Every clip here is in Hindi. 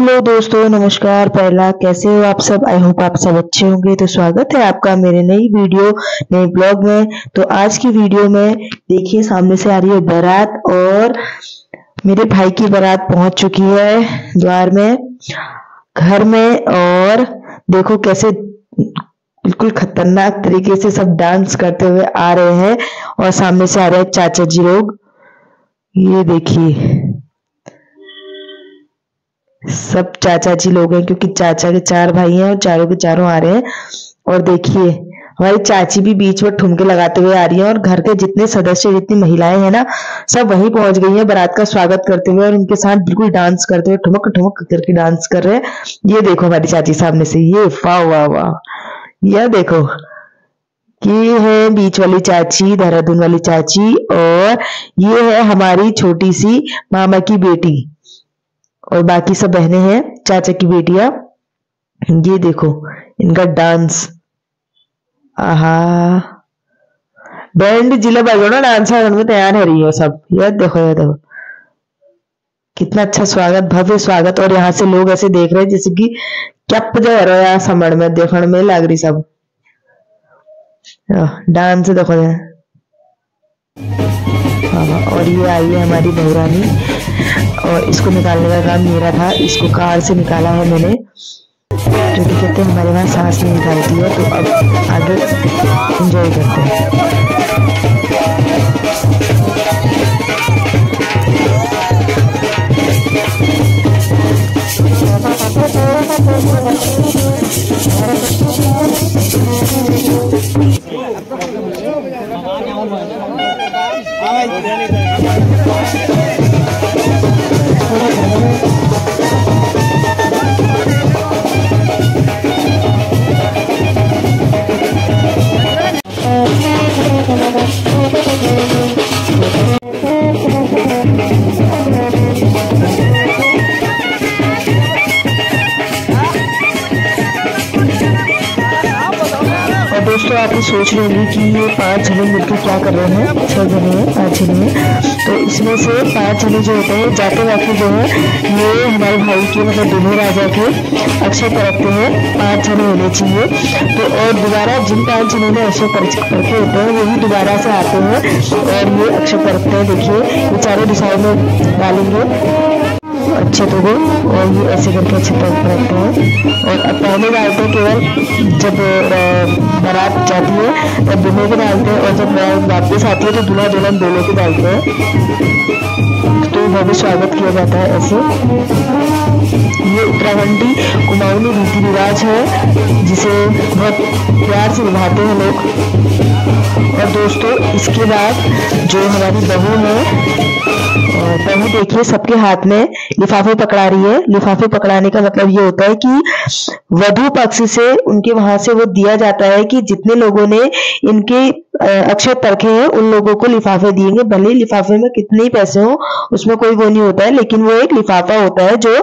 हेलो दोस्तों, नमस्कार। पहला, कैसे हो आप सब? आई होप आप सब अच्छे होंगे। तो स्वागत है आपका मेरे नई वीडियो, नए ब्लॉग में। तो आज की वीडियो में देखिए, सामने से आ रही है बारात और मेरे भाई की बारात पहुँच चुकी है द्वार में, घर में। और देखो कैसे बिल्कुल खतरनाक तरीके से सब डांस करते हुए आ रहे हैं और सामने से आ रहे हैं चाचा जी लोग। ये देखिए। सब चाचा जी लोग हैं, क्योंकि चाचा के चार भाई हैं और चारों के चारों आ रहे हैं। और देखिए, हमारी चाची भी बीच में ठुमके लगाते हुए आ रही है और घर के जितने सदस्य, जितनी महिलाएँ हैं ना, सब वहीं पहुँच गई हैं बारात का स्वागत करते हुए और उनके साथ बिल्कुल डांस करते हुए, ठुमक ठुमक करके डांस कर रहे हैं। ये देखो हमारी चाची सामने से, ये वाह वाह वाह। यह देखो, ये है बीच वाली चाची, देहरादून वाली चाची और ये है हमारी छोटी सी मामा की बेटी। और बाकी सब बहनें हैं, चाचा की बेटिया। ये देखो, इनका डांस आहा। बैंड जिला बजोना डांस में तैयार है रही है सब। याद देखो याद देखो। कितना अच्छा स्वागत, भव्य स्वागत। और यहाँ से लोग ऐसे देख रहे हैं जैसे कि क्या जो है रहा समण में, देखने में लग रही सब। डांस देखो और ये आई है हमारी बहुरानी। और इसको निकालने का काम मेरा था। इसको कार से निकाला है मैंने। जो कि कहते हैं, हमारे वहाँ सांस नहीं निकालती है तो अब आगे इंजॉय करते हैं। सोच रहे होंगे कि ये पाँच जने मिलकर क्या कर रहे हैं? छह जने हैं, पाँच जने हैं। तो इसमें से पाँच जने जो होते हैं जाते जाते जो है ये हमारे भाई के मतलब दोनों राजा के अक्षय परखते हैं। पाँच जने होने चाहिए। तो और दोबारा जिन पाँच जनों ने अक्षय परखे होते हैं वही दोबारा से आते हैं और ये अक्षय परखते हैं। देखिए ये चारों दिशाओं में डालेंगे। अच्छे तो गए और ये ऐसे करके अच्छे तक रखते हैं। और पहले डालते हैं केवल जब बारात जाती है, तब दोनों को डालते हैं और जब वापस आती है तो दूल्हा दुल्हन दोनों के डालते हैं। तो भव्य स्वागत किया जाता है ऐसे। ये उत्तराखंडी कुमाऊनी रीति रिवाज है, जिसे बहुत प्यार से निभाते हैं लोग। और दोस्तों, इसके बाद जो हमारी बहू है बहू देखिए सबके हाथ में लिफाफे पकड़ा रही है। लिफाफे पकड़ाने का मतलब ये होता है कि वधु पक्ष से उनके वहाँ से वो दिया जाता है कि जितने लोगों ने इनके अक्षर परखे हैं उन लोगों को लिफाफे दिएँगे भले लिफाफे में कितने ही पैसे हो उसमें कोई वो नहीं होता है लेकिन वो एक लिफाफा होता है जो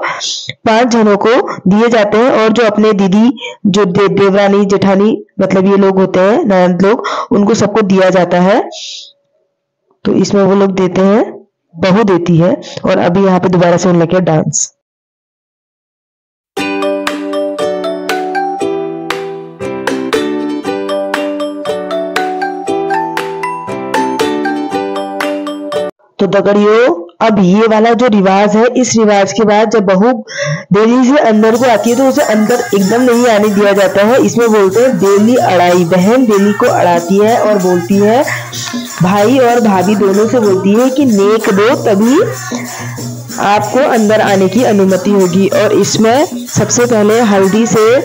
पाँच जनों को दिए जाते हैं और जो अपने दीदी जो दे, देवरानी जेठानी मतलब ये लोग होते हैं नयन लोग उनको सबको दिया जाता है। तो इसमें वो लोग देते हैं बहू देती है और अभी यहाँ पे दोबारा से उन लगे डांस। तो दगड़ियो अब ये वाला जो रिवाज है, इस रिवाज के बाद जब बहू दिल्ली से अंदर को आती है तो उसे अंदर एकदम नहीं आने दिया जाता है। इसमें बोलते हैं डेली अड़ाई बहन डेली को अड़ाती है और बोलती है, भाई और भाभी दोनों से बोलती है कि नेक दो, तभी आपको अंदर आने की अनुमति होगी। और इसमें सबसे पहले हल्दी से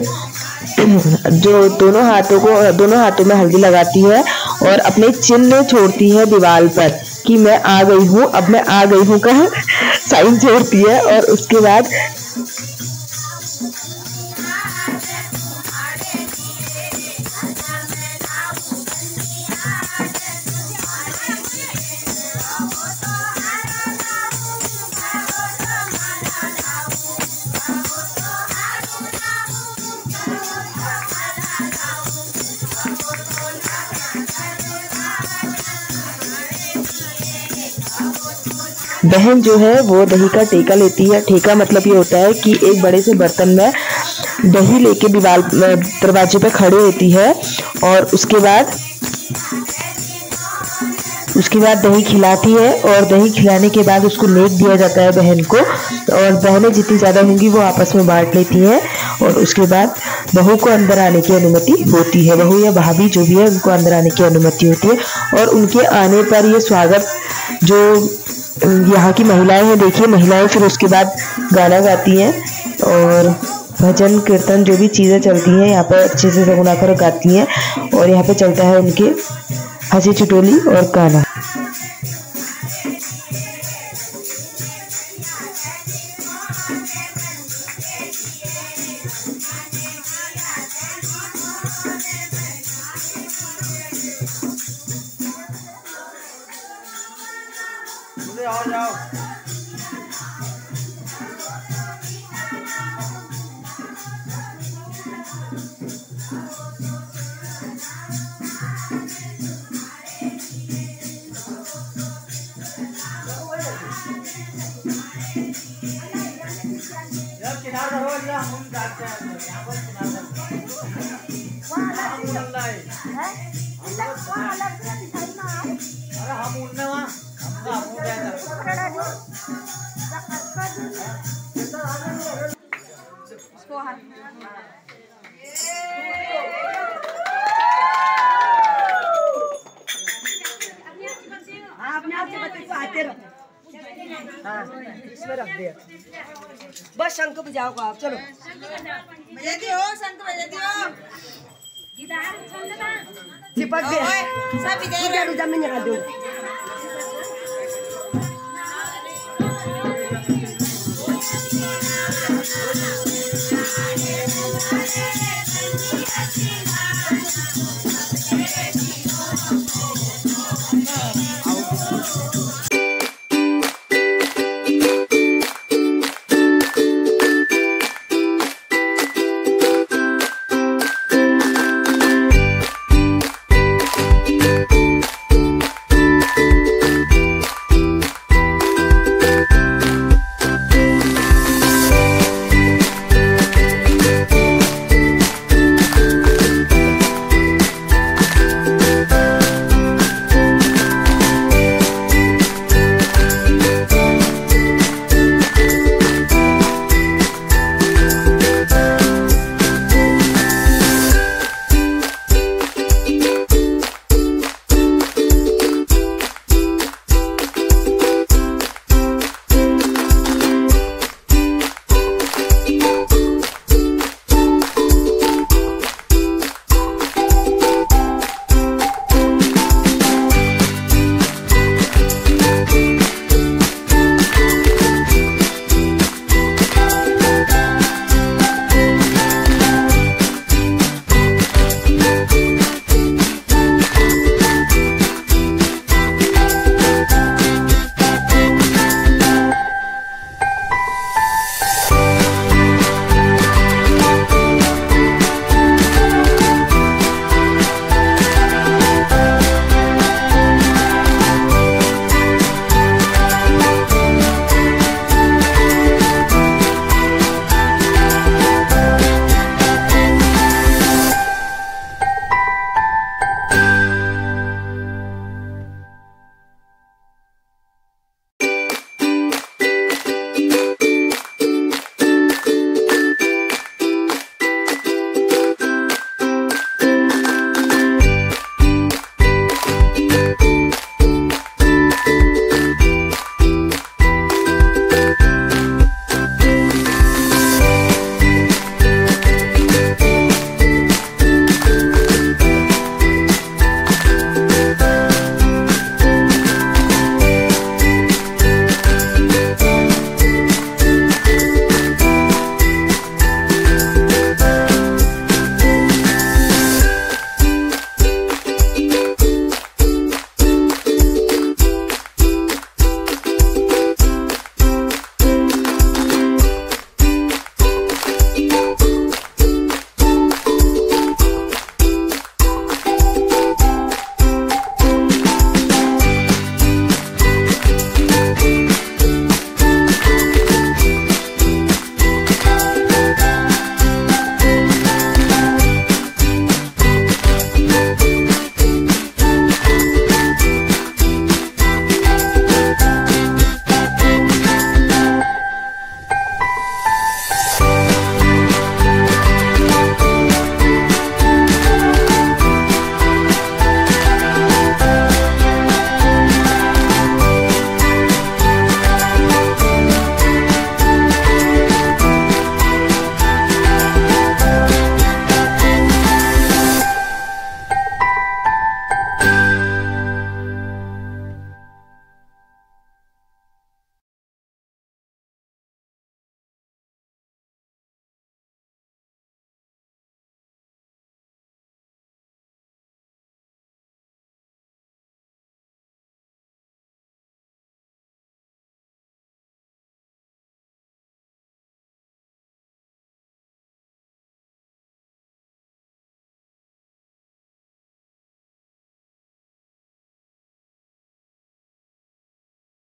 जो दोनों हाथों को, दोनों हाथों में हल्दी लगाती है और अपने चिन्ह छोड़ती है दीवार पर। कि मैं आ गई हूँ, अब मैं आ गई हूँ का साइन छोड़ती है और उसके बाद बहन जो है, वो दही का टेका लेती है। ठेका मतलब ये होता है कि एक बड़े से बर्तन में दही लेके दीवार, दरवाजे पे खड़े होती है और उसके बाद उसके बाद दही खिलाती है और दही खिलाने के बाद उसको नेक दिया जाता है बहन को और बहनें जितनी ज़्यादा होंगी वो आपस में बांट लेती हैं और उसके बाद बहू को अंदर आने की अनुमति होती है। बहू या भाभी जो भी है, उनको अंदर आने की अनुमति होती है और उनके आने पर ये स्वागत जो यहाँ की महिलाएँ हैं, देखिए, महिलाएँ फिर उसके बाद गाना गाती हैं और भजन, कीर्तन, जो भी चीज़ें चलती हैं, यहाँ पर अच्छे से सगुना कर गाती हैं और यहाँ पर चलता है उनके हँसी चुटोली और गाना। 准备好了没 यार किनार रहो या हम जाते हैं। यहाँ पर किनार है अरे, हम उड़ने वहाँ। हम हम उड़ जाएगा हाँ अपने आप से बच्चे को आते रहो हाँ इसमें रख दे। बस शंख बजाओ आप चलो। बजाती हो शंख बजाती हो। चिपक गया सब इधर रुक जा, रुक जा, मैं निकाल दूँ